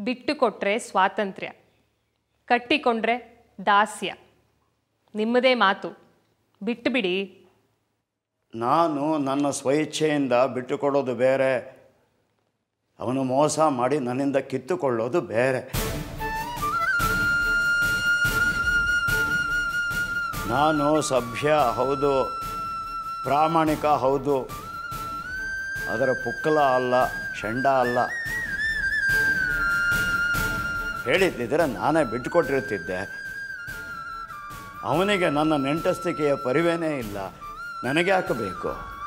ಬಿಟ್ಟು ಕೊಟ್ಟರೆ ಸ್ವಾತಂತ್ರ್ಯ, ಕಟ್ಟಿಕೊಂಡ್ರೆ ದಾಸ್ಯ. ನಿಮ್ಮದೇ ಮಾತು. ಬಿಟ್ಟುಬಿಡಿ. ನಾನು ನನ್ನ ಸ್ವಇಚ್ಛೆಯಿಂದ ಬಿಟ್ಟುಕೊಡೋದು ಬೇರೆ. ಅವನು ಮೋಸ ಮಾಡಿ ನನ್ನಿಂದ ಕಿತ್ತುಕೊಳ್ಳೋದು ಬೇರೆ. ನಾನು ಸಭ್ಯ ಹೌದು, ಪ್ರಾಮಾಣಿಕ ಹೌದು. ಅದರ ಪುಕ್ಕಲ ಅಲ್ಲ, ಶಂಡ ಅಲ್ಲ. ಹೇಳಿದ್ದಿದ್ರೆ ನಾನೇ ಬಿಟ್ಟುಕೊಟ್ಟಿರ್ತಿದ್ದೆ. ಅವನಿಗೆ ನನ್ನ ನೆಂಟಸ್ತಿಕೆಯ ಪರಿವೇನೇ ಇಲ್ಲ. ನನಗೆ ಹಾಕಬೇಕು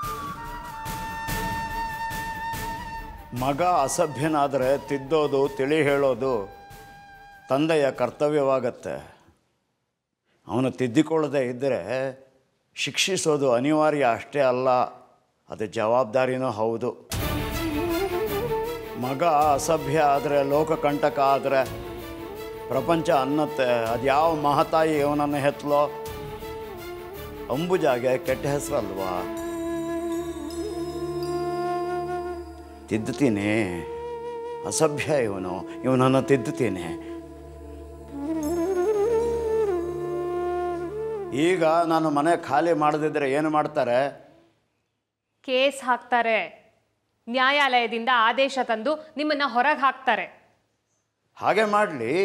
ಮಗ ಅಸಭ್ಯನಾದರೆ ತಿದ್ದೋದು, ತಿಳಿ ಹೇಳೋದು ತಂದೆಯ ಕರ್ತವ್ಯವಾಗತ್ತೆ. ಅವನು ತಿದ್ದಿಕೊಳ್ಳದೆ ಇದ್ದರೆ ಶಿಕ್ಷಿಸೋದು ಅನಿವಾರ್ಯ ಅಷ್ಟೇ ಅಲ್ಲ. ಅದು ಜವಾಬ್ದಾರಿನೂ ಹೌದು. ಮಗ ಅಸಭ್ಯ ಆದರೆ, ಲೋಕಕಂಟಕ ಆದರೆ ಪ್ರಪಂಚ ಅನ್ನತ್ತೆ ಅದು ಯಾವ ಮಹತಾಯಿ ಇವನನ್ನು ಹೆತ್ತಲೋ ಅಂಬುಜಾಗೆ ಕೆಟ್ಟ ಹೆಸರಲ್ವಾ? ತಿದ್ದುತ್ತೀನಿ. ಅಸಭ್ಯ ಇವನು, ಇವನನ್ನು ತಿದ್ದುತ್ತೀನಿ. ಈಗ ನಾನು ಮನೆ ಖಾಲಿ ಮಾಡದಿದ್ರೆ ಏನು ಮಾಡ್ತಾರೆ? ಕೇಸ್ ಹಾಕ್ತಾರೆ. ನ್ಯಾಯಾಲಯದಿಂದ ಆದೇಶ ತಂದು ನಿಮ್ಮನ್ನ ಹೊರಗೆ ಹಾಕ್ತಾರೆ. ಹಾಗೆ ಮಾಡಲಿ.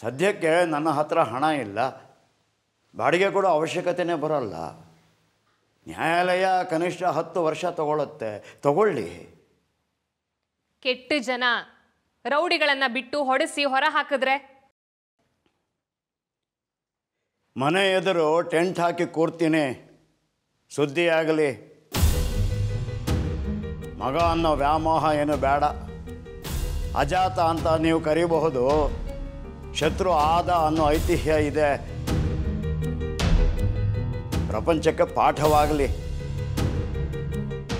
ಸದ್ಯಕ್ಕೆ ನನ್ನ ಹತ್ರ ಹಣ ಇಲ್ಲ. ಬಾಡಿಗೆ ಕೊಡೋ ಅವಶ್ಯಕತೆನೇ ಬರೋಲ್ಲ. ನ್ಯಾಯಾಲಯ ಕನಿಷ್ಠ ಹತ್ತು ವರ್ಷ ತಗೊಳ್ಳುತ್ತೆ ತಗೊಳ್ಳಿ. ಕೆಟ್ಟ ಜನ ರೌಡಿಗಳನ್ನು ಬಿಟ್ಟು ಹೊಡೆಸಿ ಹೊರ ಹಾಕಿದ್ರೆ? ಮನೆ ಎದುರು ಟೆಂಟ್ ಹಾಕಿ ಕೂರ್ತೀನಿ. ಸುದ್ದಿ ಆಗಲಿ ಮಗ ಅನ್ನೋ ವ್ಯಾಮೋಹ ಏನು ಬೇಡ. ಅಜಾತ ಅಂತ ನೀವು ಕರೀಬಹುದು. ಶತ್ರು ಆದ ಅನ್ನೋ ಐತಿಹ್ಯ ಇದೆ. ಪ್ರಪಂಚಕ್ಕೆ ಪಾಠವಾಗಲಿ.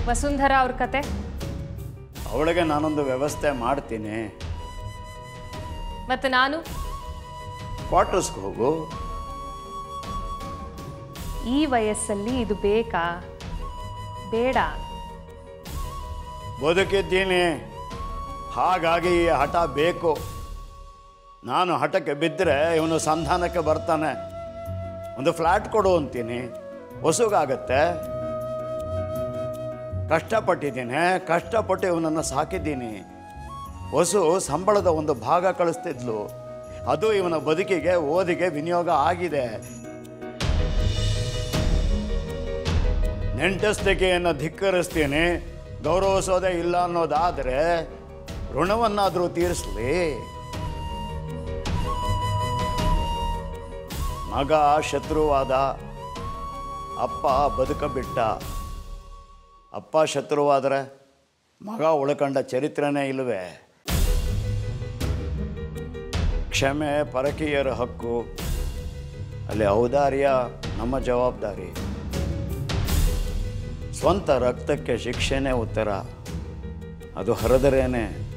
ವಸುಂಧರ ಅವ್ರ ಕತೆ? ಅವಳಿಗೆ ನಾನೊಂದು ವ್ಯವಸ್ಥೆ ಮಾಡ್ತೀನಿ. ಮತ್ತೆ ನಾನು? ಕ್ವಾರ್ಟರ್ಸ್ಗೆ ಹೋಗು. ಈ ವಯಸ್ಸಲ್ಲಿ ಇದು ಬೇಕಾ? ಬೇಡ. ಬದುಕಿದ್ದೀನಿ. ಹಾಗಾಗಿ ಈ ಹಠ ಬೇಕು. ನಾನು ಹಠಕ್ಕೆ ಬಿದ್ದರೆ ಇವನು ಸಂಧಾನಕ್ಕೆ ಬರ್ತಾನೆ. ಒಂದು ಫ್ಲ್ಯಾಟ್ ಕೊಡು ಅಂತೀನಿ. ಹೊಸುಗಾಗತ್ತೆ ಕಷ್ಟಪಟ್ಟಿದ್ದೀನಿ, ಕಷ್ಟಪಟ್ಟು ಇವನನ್ನು ಸಾಕಿದ್ದೀನಿ. ಹೊಸು ಸಂಬಳದ ಒಂದು ಭಾಗ ಕಳಿಸ್ತಿದ್ಲು. ಅದು ಇವನ ಬದುಕಿಗೆ, ಓದಿಗೆ ವಿನಿಯೋಗ ಆಗಿದೆ. ನೆಂಟಸ್ತಿಕೆಯನ್ನು ಧಿಕ್ಕರಿಸ್ತೀನಿ. ಗೌರವಿಸೋದೇ ಇಲ್ಲ ಅನ್ನೋದಾದರೆ ಋಣವನ್ನಾದರೂ ತೀರಿಸಲಿ. ಮಗ ಶತ್ರುವಾದ, ಅಪ್ಪ ಬದುಕ ಬಿಟ್ಟ ಅಪ್ಪ ಶತ್ರುವಾದರೆ ಮಗ ಉಳ್ಕಂಡ ಚರಿತ್ರೆನೇ ಇಲ್ಲವೇ ಕ್ಷಮೆ ಪರಕೀಯರ ಹಕ್ಕು. ಅಲ್ಲಿ ಔದಾರ್ಯ, ನಮ್ಮ ಜವಾಬ್ದಾರಿ. ಸ್ವಂತ ರಕ್ತಕ್ಕೆ ಶಿಕ್ಷೆನೇ ಉತ್ತರ. ಅದು ಹರಿದರೇನೆ.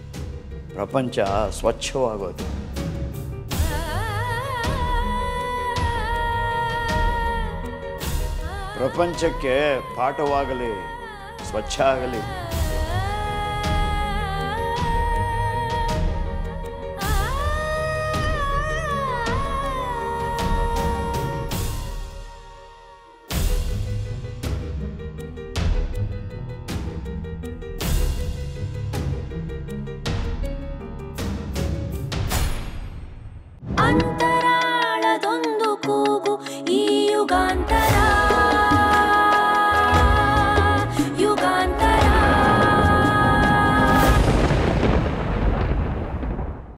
ಪ್ರಪಂಚ ಸ್ವಚ್ಛವಾಗೋದು. ಪ್ರಪಂಚಕ್ಕೆ ಪಾಠವಾಗಲಿ ಸ್ವಚ್ಛ ಆಗಲಿ.